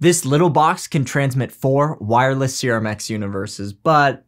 This little box can transmit four wireless CRMX universes, but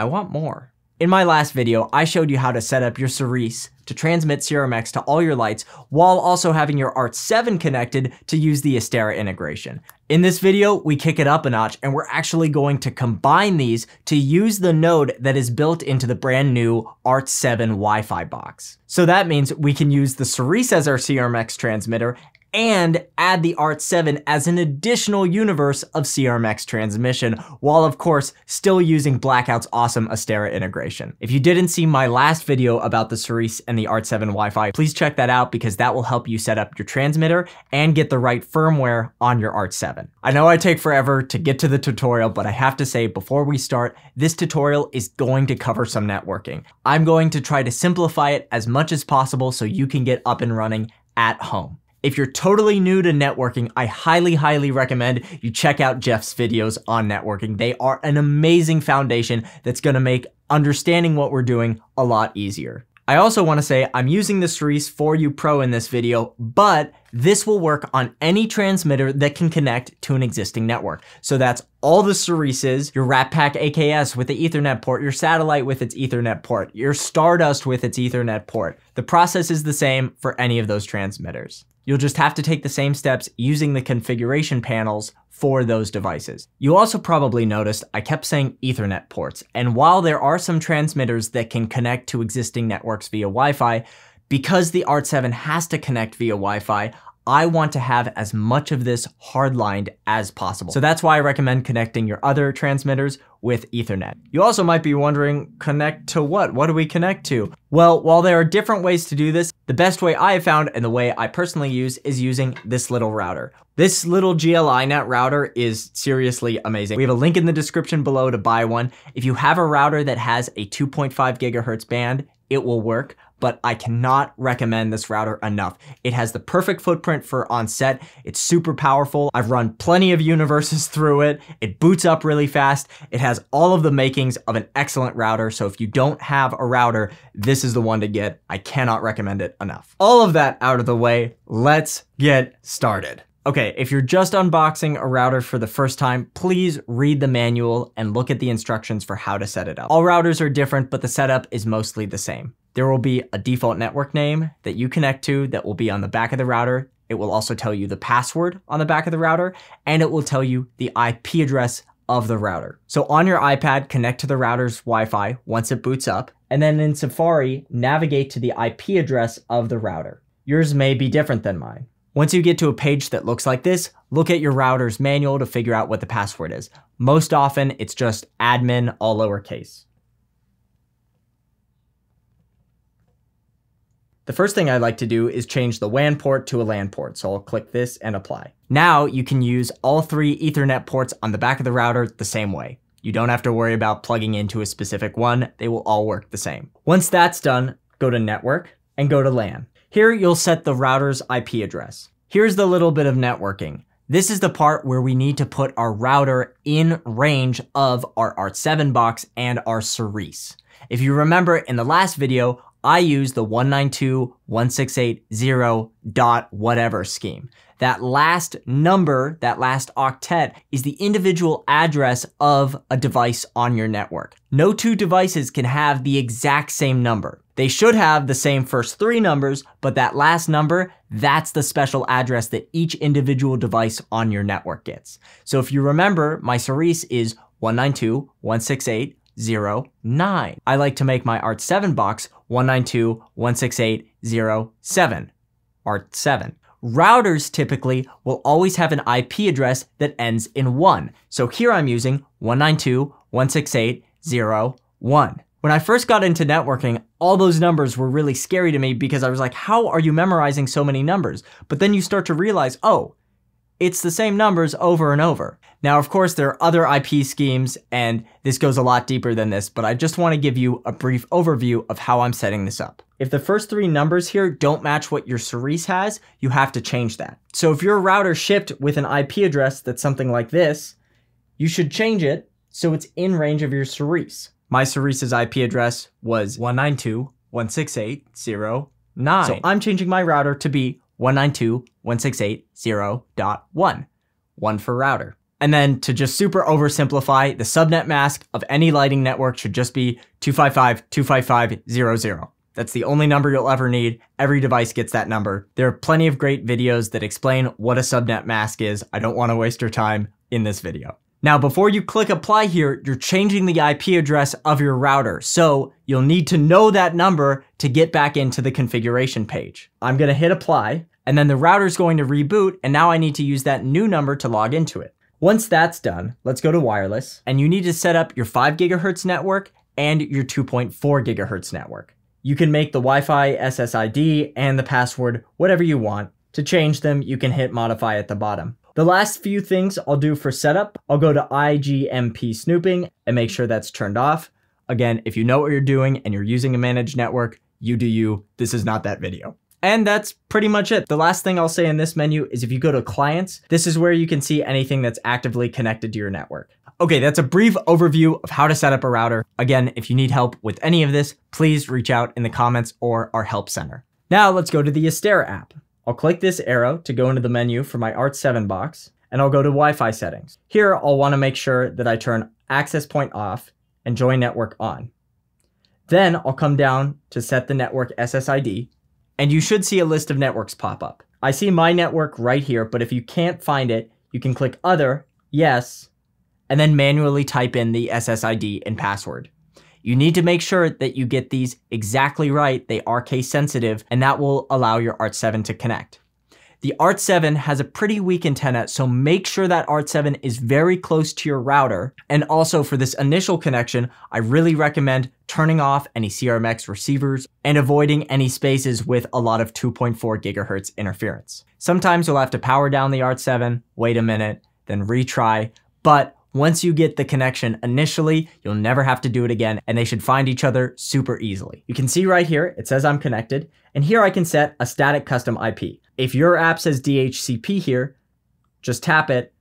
I want more. In my last video, I showed you how to set up your Cerise to transmit CRMX to all your lights while also having your ART7 connected to use the Astera integration. In this video, we kick it up a notch and we're actually going to combine these to use the node that is built into the brand new ART7 Wi-Fi box. So that means we can use the Cerise as our CRMX transmitter and add the ART7 as an additional universe of CRMX transmission, while of course still using Blackout's awesome Astera integration. If you didn't see my last video about the Cerise and the ART7 Wi-Fi, please check that out because that will help you set up your transmitter and get the right firmware on your ART7. I know I take forever to get to the tutorial, but I have to say before we start, this tutorial is going to cover some networking. I'm going to try to simplify it as much as possible so you can get up and running at home. If you're totally new to networking, I highly, highly recommend you check out Jeff's videos on networking. They are an amazing foundation that's gonna make understanding what we're doing a lot easier. I also wanna say I'm using the Cerise 4U Pro in this video, but this will work on any transmitter that can connect to an existing network. So that's all the Cerises, your RatPac AKS with the ethernet port, your satellite with its ethernet port, your Stardust with its ethernet port. The process is the same for any of those transmitters. You'll just have to take the same steps using the configuration panels for those devices. You also probably noticed I kept saying ethernet ports, and while there are some transmitters that can connect to existing networks via Wi-Fi, because the ART7 has to connect via Wi-Fi, I want to have as much of this hardlined as possible. So that's why I recommend connecting your other transmitters with ethernet. You also might be wondering, connect to what? What do we connect to? Well, while there are different ways to do this, the best way I have found and the way I personally use is using this little router. This little GL-iNet router is seriously amazing. We have a link in the description below to buy one. If you have a router that has a 2.5 gigahertz band, it will work but I cannot recommend this router enough. It has the perfect footprint for on set. It's super powerful. I've run plenty of universes through it. It boots up really fast. It has all of the makings of an excellent router. So if you don't have a router, this is the one to get. I cannot recommend it enough. All of that out of the way, let's get started. Okay, if you're just unboxing a router for the first time, please read the manual and look at the instructions for how to set it up. All routers are different, but the setup is mostly the same. There will be a default network name that you connect to that will be on the back of the router. It will also tell you the password on the back of the router, and it will tell you the IP address of the router. So on your iPad, connect to the router's Wi-Fi once it boots up, and then in Safari, navigate to the IP address of the router. Yours may be different than mine. Once you get to a page that looks like this, look at your router's manual to figure out what the password is. Most often, it's just admin, all lowercase. The first thing I'd like to do is change the WAN port to a LAN port, so I'll click this and apply. Now you can use all three ethernet ports on the back of the router the same way. You don't have to worry about plugging into a specific one, they will all work the same. Once that's done, go to network and go to LAN. Here you'll set the router's IP address. Here's the little bit of networking. This is the part where we need to put our router in range of our ART7 box and our Cerise. If you remember in the last video, I used the 192.168.0 dot whatever scheme. That last number, that last octet, is the individual address of a device on your network. No two devices can have the exact same number. They should have the same first three numbers, but that last number, that's the special address that each individual device on your network gets. So if you remember, my Cerise is 192.168.0.9. I like to make my ART7 box 192.168.0.7, ART7. Routers typically will always have an IP address that ends in 1. So here I'm using 192.168.0.1. When I first got into networking, all those numbers were really scary to me because I was like, how are you memorizing so many numbers? But then you start to realize, oh, it's the same numbers over and over. Now, of course, there are other IP schemes, and this goes a lot deeper than this, but I just want to give you a brief overview of how I'm setting this up. If the first three numbers here don't match what your Cerise has, you have to change that. So if your router shipped with an IP address that's something like this, you should change it so it's in range of your Cerise. My Cerise's IP address was 192.168.0.9. So I'm changing my router to be 192.168.0.1. one for router. And then to just super oversimplify, the subnet mask of any lighting network should just be 255.255.0.0. That's the only number you'll ever need. Every device gets that number. There are plenty of great videos that explain what a subnet mask is. I don't want to waste your time in this video. Now, before you click apply here, you're changing the IP address of your router. So you'll need to know that number to get back into the configuration page. I'm going to hit apply and then the router is going to reboot. And now I need to use that new number to log into it. Once that's done, let's go to wireless and you need to set up your 5 gigahertz network and your 2.4 gigahertz network. You can make the Wi-Fi SSID and the password whatever you want. To change them, you can hit modify at the bottom. The last few things I'll do for setup, I'll go to IGMP snooping and make sure that's turned off. Again, if you know what you're doing and you're using a managed network, you do you. This is not that video. And that's pretty much it. The last thing I'll say in this menu is if you go to clients, this is where you can see anything that's actively connected to your network. Okay, that's a brief overview of how to set up a router. Again, if you need help with any of this, please reach out in the comments or our help center. Now let's go to the Astera app. I'll click this arrow to go into the menu for my ART7 box, and I'll go to Wi-Fi settings. Here, I'll want to make sure that I turn access point off and join network on. Then I'll come down to set the network SSID, and you should see a list of networks pop up. I see my network right here, but if you can't find it, you can click other, yes, and then manually type in the SSID and password. You need to make sure that you get these exactly right. They are case sensitive, and that will allow your ART7 to connect. The ART7 has a pretty weak antenna, so make sure that ART7 is very close to your router. And also for this initial connection, I really recommend turning off any CRMX receivers and avoiding any spaces with a lot of 2.4 gigahertz interference. Sometimes you'll have to power down the ART7, wait a minute, then retry, but once you get the connection initially, you'll never have to do it again and they should find each other super easily. You can see right here, it says I'm connected and here I can set a static custom IP. If your app says DHCP here, just tap it,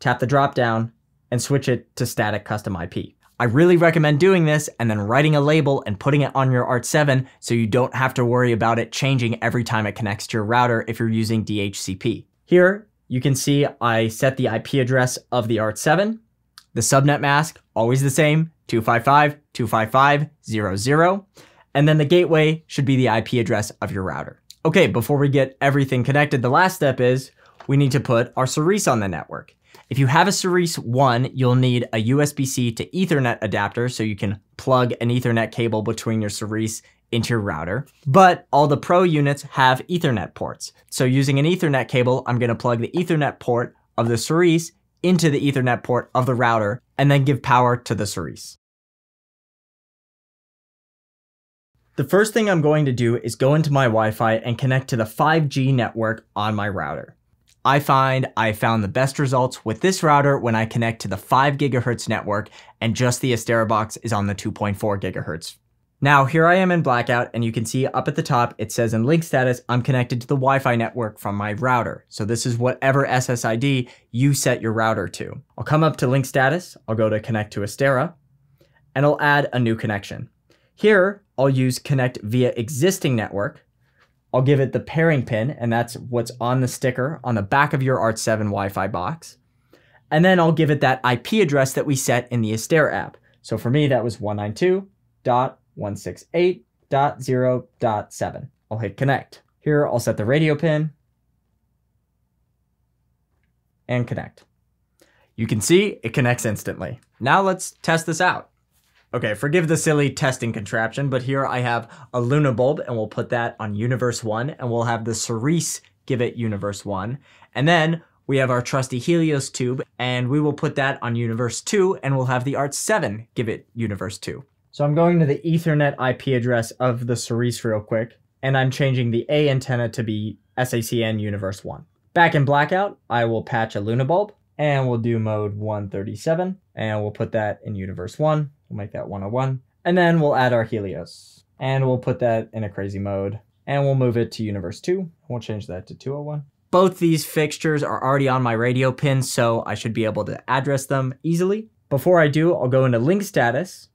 tap the drop down and switch it to static custom IP. I really recommend doing this and then writing a label and putting it on your ART7 so you don't have to worry about it changing every time it connects to your router if you're using DHCP. Here, you can see I set the IP address of the ART7. The subnet mask, always the same, 255.255.0.0. And then the gateway should be the IP address of your router. Okay, before we get everything connected, the last step is we need to put our Cerise on the network. If you have a Cerise 1, you'll need a USB-C to Ethernet adapter so you can plug an Ethernet cable between your Cerise into your router, but all the Pro units have Ethernet ports. So using an Ethernet cable, I'm gonna plug the Ethernet port of the Cerise into the Ethernet port of the router and then give power to the Cerise. The first thing I'm going to do is go into my Wi-Fi and connect to the 5G network on my router. I find I found the best results with this router when I connect to the 5 GHz network and just the Astera box is on the 2.4 GHz now here I am in blackout and you can see up at the top it says in link status I'm connected to the Wi-Fi network from my router. So this is whatever SSID you set your router to. I'll come up to link status, I'll go to connect to Astera, and I'll add a new connection. Here I'll use connect via existing network. I'll give it the pairing pin and that's what's on the sticker on the back of your ART7 Wi-Fi box. And then I'll give it that IP address that we set in the Astera app. So for me that was 192 dot 168.0.7. I'll hit connect. Here, I'll set the radio pin and connect. You can see it connects instantly. Now let's test this out. Okay, forgive the silly testing contraption, but here I have a Luna bulb and we'll put that on Universe 1 and we'll have the Cerise give it Universe 1. And then we have our trusty Helios tube and we will put that on Universe 2 and we'll have the ART7 give it Universe 2. So I'm going to the Ethernet IP address of the Cerise real quick, and I'm changing the A antenna to be SACN Universe 1. Back in blackout, I will patch a Luna bulb, and we'll do mode 137, and we'll put that in Universe 1. We'll make that 101. And then we'll add our Helios, and we'll put that in a crazy mode, and we'll move it to Universe 2. We'll change that to 201. Both these fixtures are already on my radio pin, so I should be able to address them easily. Before I do, I'll go into link status,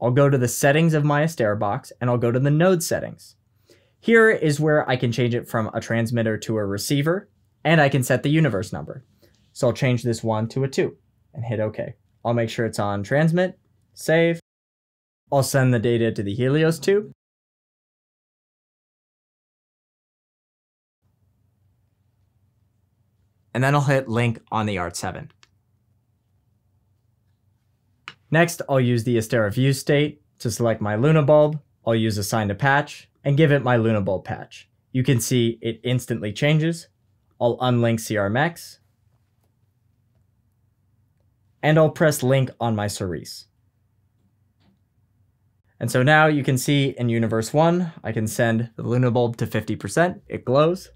I'll go to the settings of my Astera box and I'll go to the node settings. Here is where I can change it from a transmitter to a receiver and I can set the universe number. So I'll change this one to a two and hit OK. I'll make sure it's on transmit, save. I'll send the data to the Helios tube. And then I'll hit link on the ART7. Next, I'll use the Astera view state to select my Luna bulb. I'll use assign to patch and give it my Luna bulb patch. You can see it instantly changes. I'll unlink CRMX and I'll press link on my Cerise. And so now you can see in universe one, I can send the Luna bulb to 50%, it glows,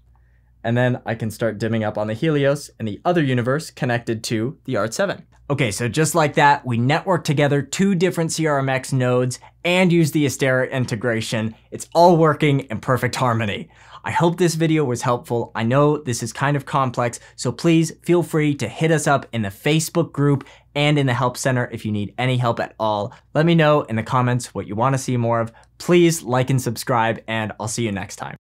and then I can start dimming up on the Helios and the other universe connected to the ART7. Okay, so just like that, we network together two different CRMX nodes and use the Astera integration. It's all working in perfect harmony. I hope this video was helpful. I know this is kind of complex, so please feel free to hit us up in the Facebook group and in the Help Center if you need any help at all. Let me know in the comments what you want to see more of. Please like and subscribe, and I'll see you next time.